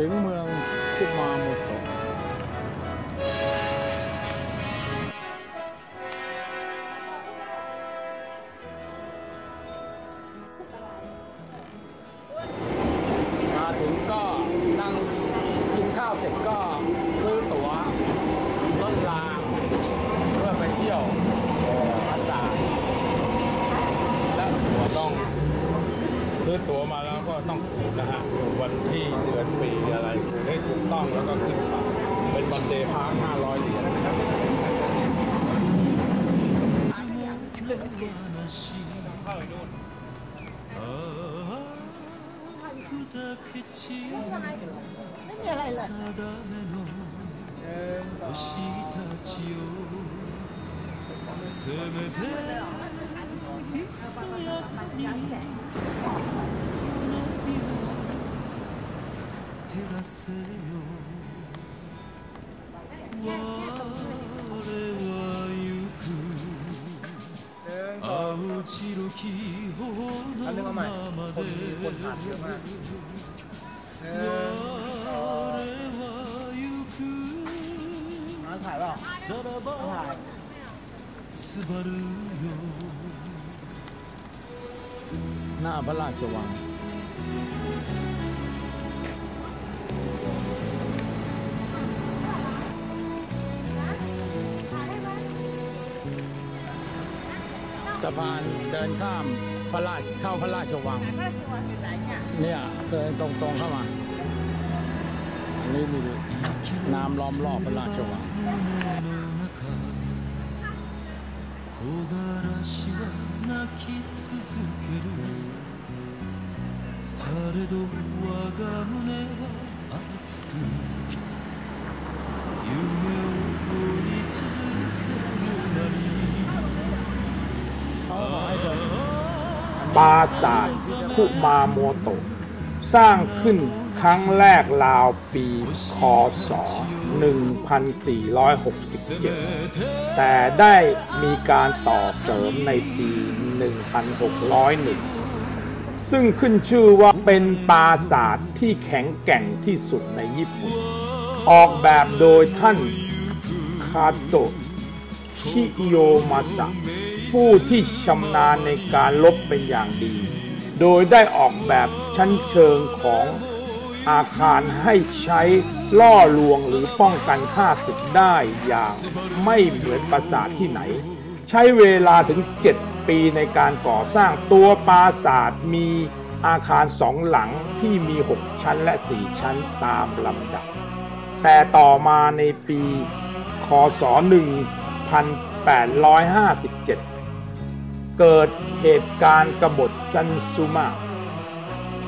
ถึงเมืองคุมาโมโต ขูดนะฮะวันที่เดือนปีอะไรขูดให้ถูกต้องแล้วก็ขึ้นมาเป็นวันเดย์พาร์ค500เหรียญ ไม่มีอะไรเลย 星たちよせめてひそやかにこの日を อันนึงเอาใหม่คนมีคนถามเยอะมากเออถ่ายเปล่าถ่ายหน้าพระราชวังะพานเดินข้ามพระราชเข้าพระราชวัง พระราชวังอยู่ไหนเนี่ย เนี่ยเดินตรงๆเข้ามา อันนี้มีน้ำล้อมรอบพระราชวัง 胸の中木枯らしは泣き続けるされど我が胸は熱く夢を ปราสาทคุมาโมโตะสร้างขึ้นครั้งแรกราวปีคศ 1467 แต่ได้มีการต่อเสริมในปี 1601 ซึ่งขึ้นชื่อว่าเป็นปราสาทที่แข็งแกร่งที่สุดในญี่ปุ่น ออกแบบโดยท่านคาโตะคิโยมาสะ ผู้ที่ชำนาญในการลบเป็นอย่างดี โดยได้ออกแบบชั้นเชิงของอาคารให้ใช้ล่อลวงหรือป้องกันค่าศึกได้อย่างไม่เหมือนปราสาทที่ไหน ใช้เวลาถึง 7 ปีในการก่อสร้างตัวปราสาทมีอาคารสองหลังที่มี 6 ชั้นและ 4 ชั้นตามลำดับ แต่ต่อมาในปี คศ 1857 เกิดเหตุการณ์กบฏซันซูมา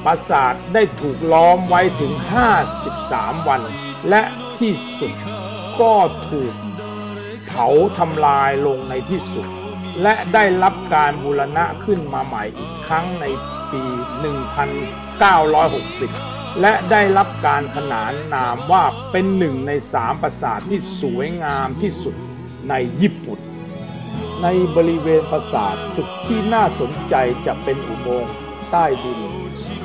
ปราสาทได้ถูกล้อมไว้ถึง 53 วัน และที่สุดก็ถูกเผาทำลายลงในที่สุด และได้รับการบูรณะขึ้นมาใหม่อีกครั้งในปี 1960 และได้รับการขนานนามว่าเป็นหนึ่งในสามปราสาทที่สวยงามที่สุดในญี่ปุ่น ในบริเวณปราสาทสุดที่น่าสนใจจะเป็นอุโมงค์ใต้ดิน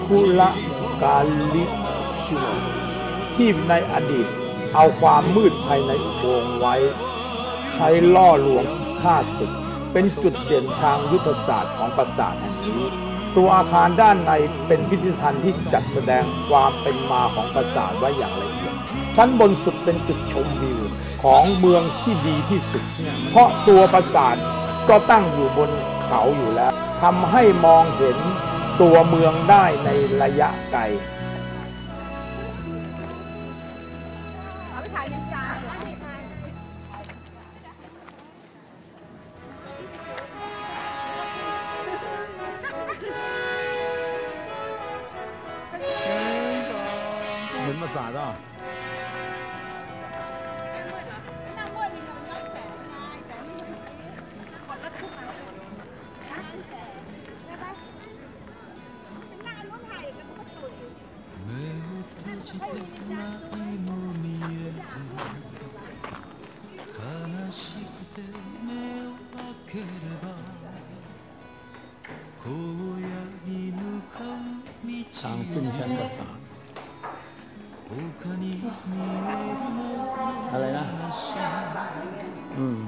คุระกาลิชัวที่ในอดีตเอาความมืดภายในอุโมงค์ไว้ ใช้ล่อลวงฆ่าศึก เป็นจุดเด่นทางยุทธศาสตร์ของปราสาทแห่งนี้ ตัวอาคารด้านในเป็นพิพิธภัณฑ์ที่จัดแสดงความเป็นมาของปราสาทไว้อย่างละเอียดชั้นบนสุดเป็นจุดชมวิว ของเมืองที่ดีที่สุด เพราะตัวปราสาทก็ตั้งอยู่บนเขาอยู่แล้วทำให้มองเห็นตัวเมืองได้ในระยะไกลเอาไปขายยังจานเอาไปขายเห็นปราสาทอะ สามขึ้นชั้นกระสานอะไรนะ อืม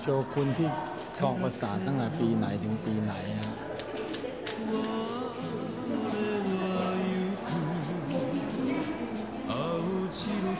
โชคุณที่คลองภาษาตั้งแต่ปีไหนถึงปีไหนฮะ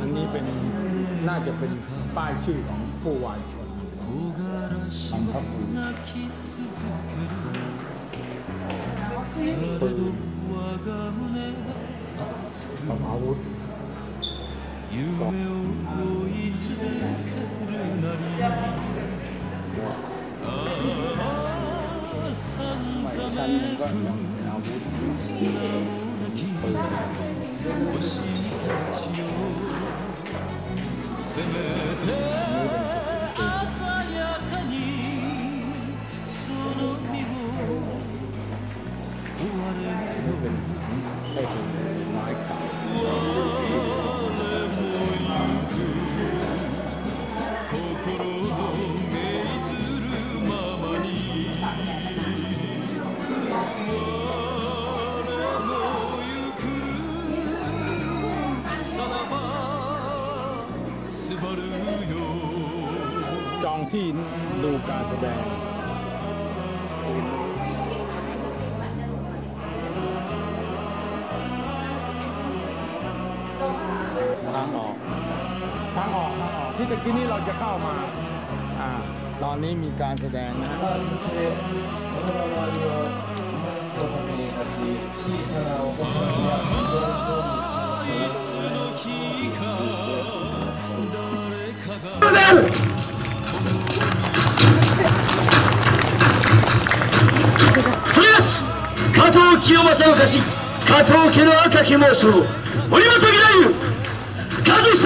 อันนี้เป็นน่าจะเป็นป้ายชื่อของผู้วายชน 木枯らし บรรพบุรุษ 泣き続けるされど我が胸は熱く ของอาวุธ 夢を追い続けるなり 星たちよせめて鮮やかにその身を追われนี่เさらばすばるよ จองที่ดูการแสดง ทางออก ทางออก ทางออก ที่ตะกี้นี้เราจะเข้ามา อ่า ตอนนี้มีการแสดงนะฮะ い 清正の家臣加藤家の赤き猛将森本義太夫和久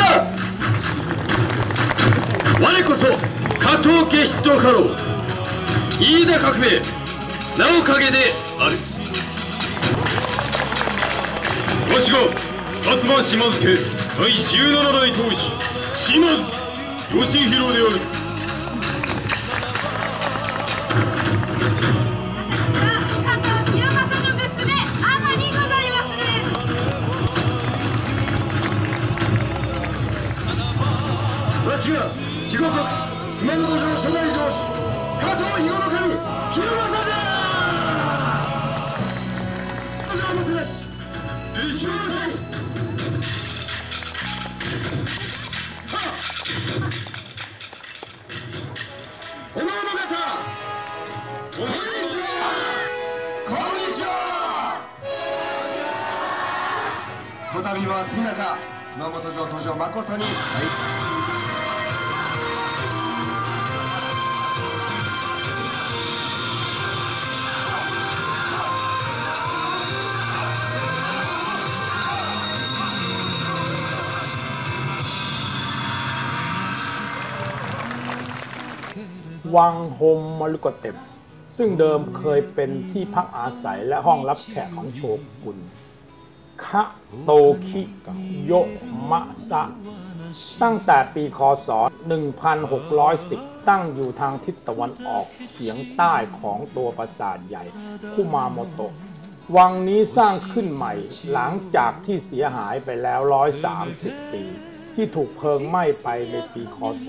我こそ加藤家筆頭家老飯田革命名を陰である。わしが薩摩島津家第17代当主島津義弘である。 วังโฮมมรุกเต็มซึ่งเดิมเคยเป็นที่พักอาศัยและห้องรับแขกของโชกุนคะโตคิโยมะซะ ตั้งแต่ปีคศ 1610 ตั้งอยู่ทางทิศตะวันออกเฉียงใต้ของตัวปราสาทใหญ่ คุมาโมโตะวังนี้สร้างขึ้นใหม่หลังจากที่เสียหายไปแล้ว 130 ปี ที่ถูกเพลิงไหม้ไปในปีคศ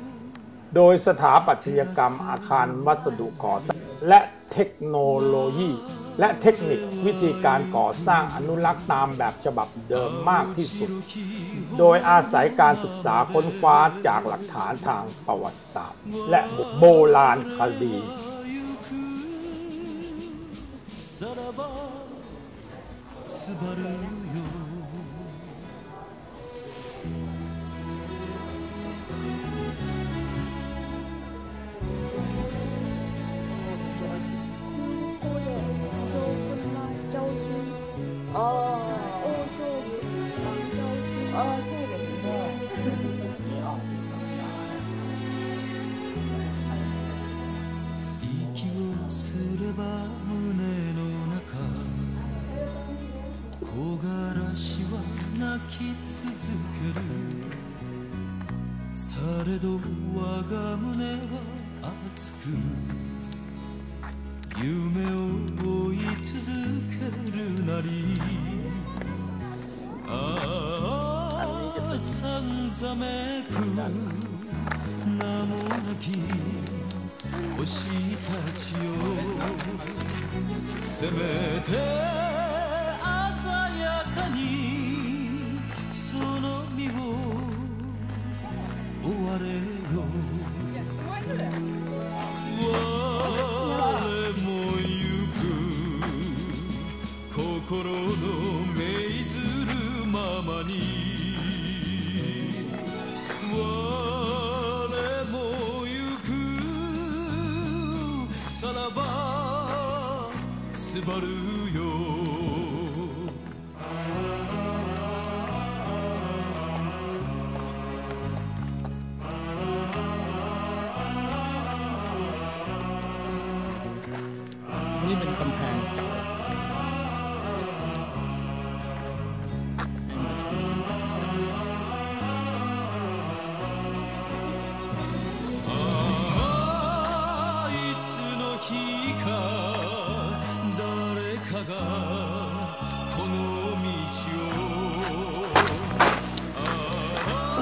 1877 โดยสถาปัตยกรรมอาคารวัสดุก่อสร้างและเทคโนโลยี และเทคนิควิธีการก่อสร้างอนุรักษ์ตามแบบฉบับเดิมมากที่สุด โดยอาศัยการศึกษาค้นคว้าจากหลักฐานทางประวัติศาสตร์ และโบราณคดี さらばすばるよ息をすれば胸の中木枯らしは泣き続ける。されど我が胸は熱くめく名もなき星たちよせめて鮮やかにその身を追われよ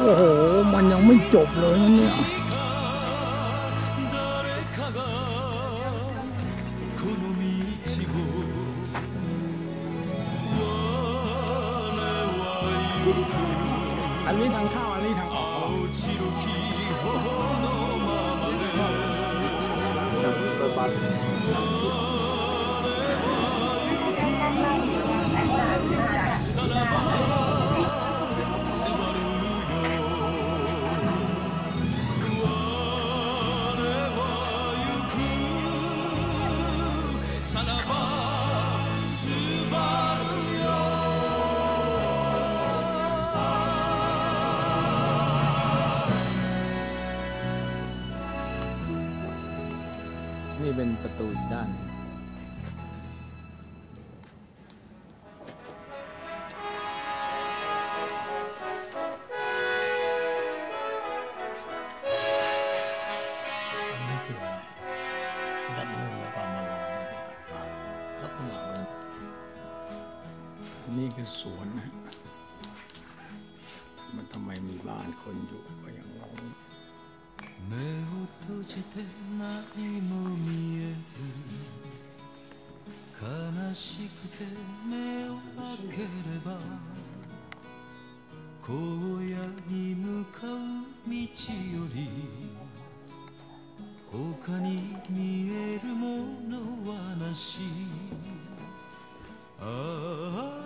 โอ้โห มันยังไม่จบเลยนะเนี่ย นี่เป็นประตูอีกด้านหนึง じて何も見えず悲しくて目を開ければ荒野に向かう道より他に見えるものはなし。ああ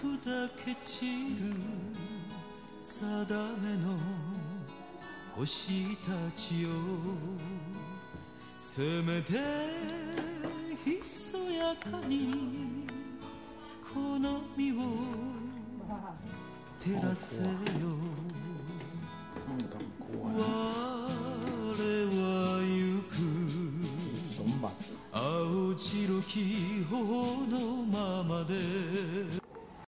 砕け散る定めの星たちよせめてひそやかにこの身を照らせよ。我はゆく。青白き頬のままで。